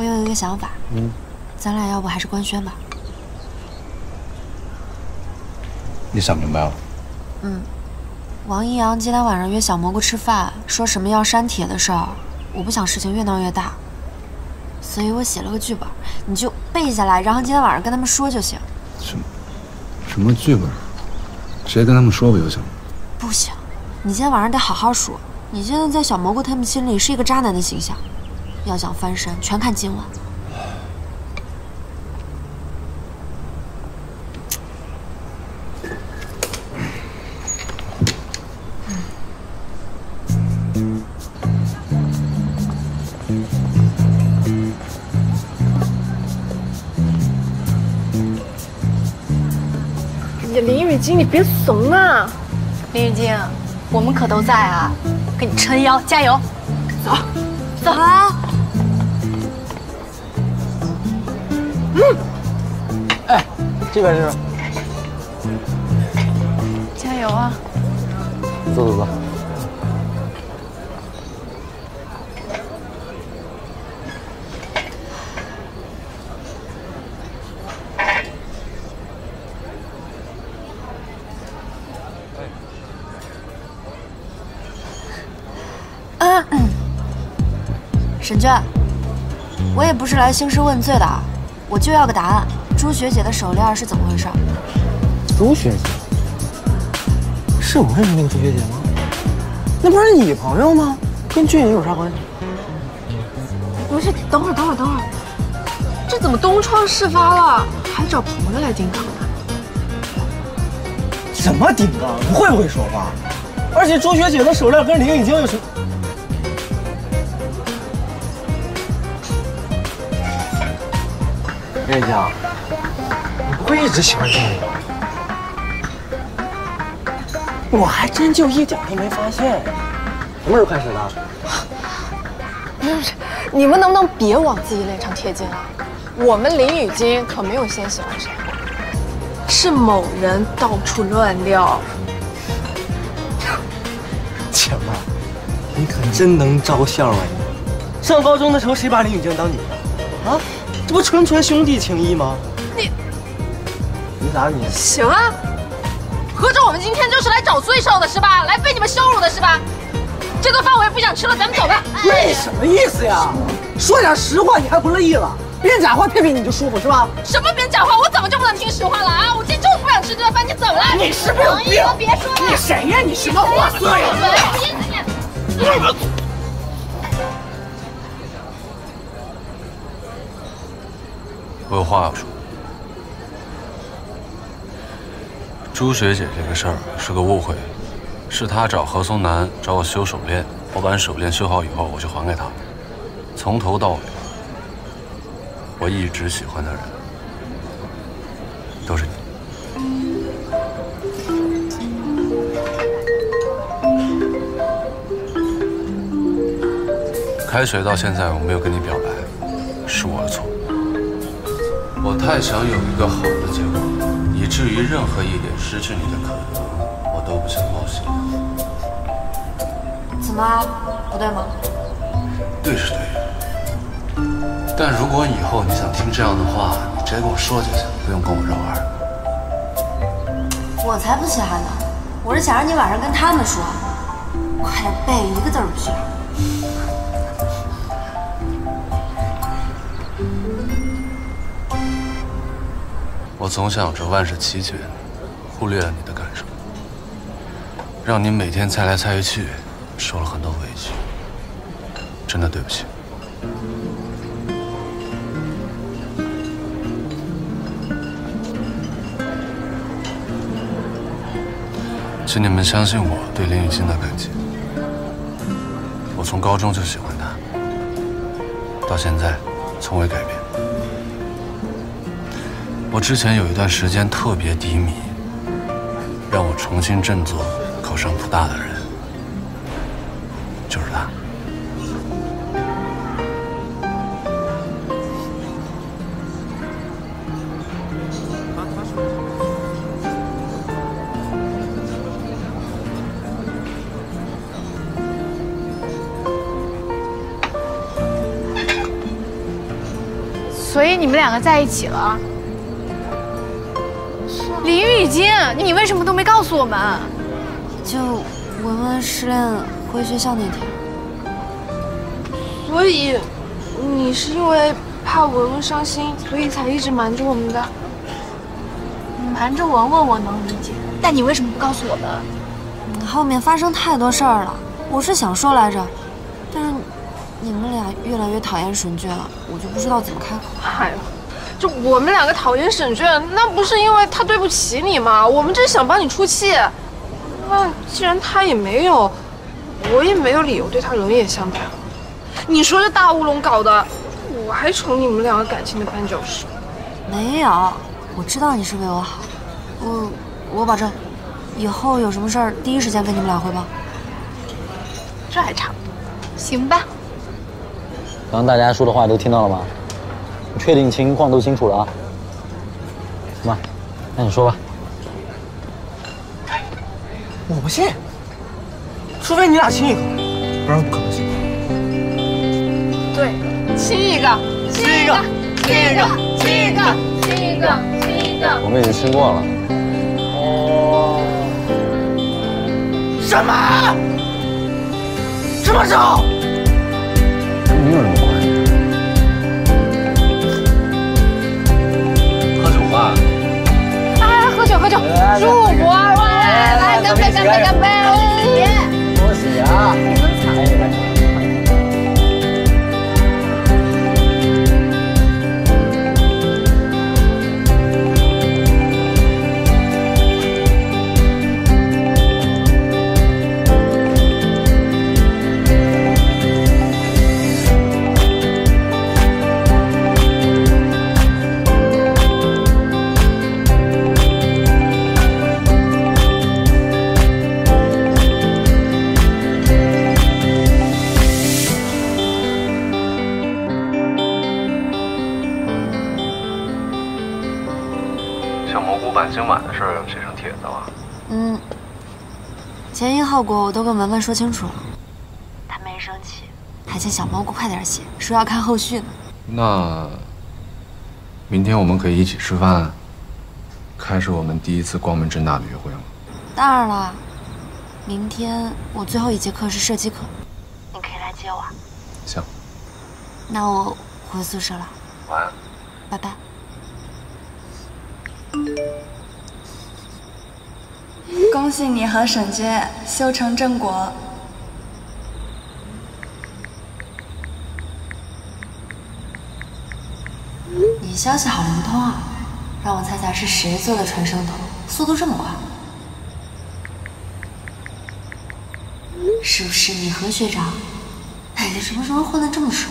我有一个想法，嗯，咱俩要不还是官宣吧？你想明白了？嗯，王一阳今天晚上约小蘑菇吃饭，说什么要删帖的事儿，我不想事情越闹越大，所以我写了个剧本，你就背下来，然后今天晚上跟他们说就行。什么？什么剧本？直接跟他们说不就行了？不行，你今天晚上得好好说。你现在在小蘑菇他们心里是一个渣男的形象，要想翻身，全看今晚。林雨晶，你别怂啊！林雨晶，我们可都在啊，给你撑腰，加油！走，走啊！嗯，哎，这边这边。加油啊！走走走。沈娟，我也不是来兴师问罪的，我就要个答案。朱学姐的手链是怎么回事？朱学姐，是我认识那个朱学姐吗？那不是你朋友吗？跟俊宇有啥关系？不是，等会儿，等会儿，等会儿，这怎么东窗事发了，还找朋友来顶缸呢？什么顶缸？你会不会说话？而且朱学姐的手链跟林雨晶有什？林雨晶，你不会一直喜欢俊颖吧？我还真就一点都没发现。什么时候开始的？不是，你们能不能别往自己脸上贴金了？我们林雨晶可没有先喜欢谁，是某人到处乱撩。姐们，你可真能招笑啊！你上高中的时候谁把林雨晶当女的？啊？这不纯纯兄弟情谊吗？你，你咋你？行啊，合着我们今天就是来找罪受的是吧？来被你们羞辱的是吧？这顿饭我也不想吃了，咱们走吧。你什么意思呀？说点实话你还不乐意了？编假话骗骗你就舒服是吧？什么编假话？我怎么就不能听实话了啊？我今天就是不想吃这顿饭，你走了。你是不是有病？别说了。你谁呀？你什么货色呀？我有话要说。朱学姐这个事儿是个误会，是她找何松南找我修手链，我把手链修好以后，我就还给她。从头到尾，我一直喜欢的人都是你。开学到现在，我没有跟你表白，是我的错。我太想有一个好的结果，以至于任何一点失去你的可能，我都不想冒险。怎么，不对吗？对是对，但如果以后你想听这样的话，你直接跟我说就行，不用跟我绕弯。我才不稀罕呢，我是想让你晚上跟他们说，快点背，一个字儿不许少。我总想着万事齐全，忽略了你的感受，让你每天猜来猜去，受了很多委屈，真的对不起。请你们相信我对林雨欣的感情，我从高中就喜欢她，到现在从未改变。我之前有一段时间特别低迷，让我重新振作、考上普大的人，就是他。所以你们两个在一起了？林雨晶，你为什么都没告诉我们？就文文失恋回学校那天，所以你是因为怕文文伤心，所以才一直瞒着我们的。瞒着文文我能理解，但你为什么不告诉我们？后面发生太多事儿了，我是想说来着，但是你们俩越来越讨厌沈娟了，我就不知道怎么开口。哎呦，就我们两个讨厌沈娟，那不是因为他对不起你吗？我们只是想帮你出气。那既然他也没有，我也没有理由对他冷眼相待。你说这大乌龙搞的，我还成你们两个感情的绊脚石。没有，我知道你是为我好，我我保证，以后有什么事儿第一时间跟你们俩汇报。这还差不多。行吧，刚刚大家说的话都听到了吗？确定情况都清楚了啊？行吧，那你说吧。我不信，除非你俩亲一口，不然我不可能信。对，亲一个，亲一个，亲一个，亲一个，亲一个，亲一个。我们已经亲过了。哦。什么？什么时候？小蘑菇把今晚的事儿写成帖子了。嗯，前因后果我都跟文文说清楚了，她没生气，还请小蘑菇快点写，说要看后续呢。那明天我们可以一起吃饭，开始我们第一次光明正大的约会吗？当然了，明天我最后一节课是射击课，你可以来接我。行，那我回宿舍了，晚安。拜拜。恭喜你和沈娟修成正果。你消息好灵通啊！让我猜猜是谁做的传声筒，速度这么快？是不是你和学长？哎你什么时候混得这么熟？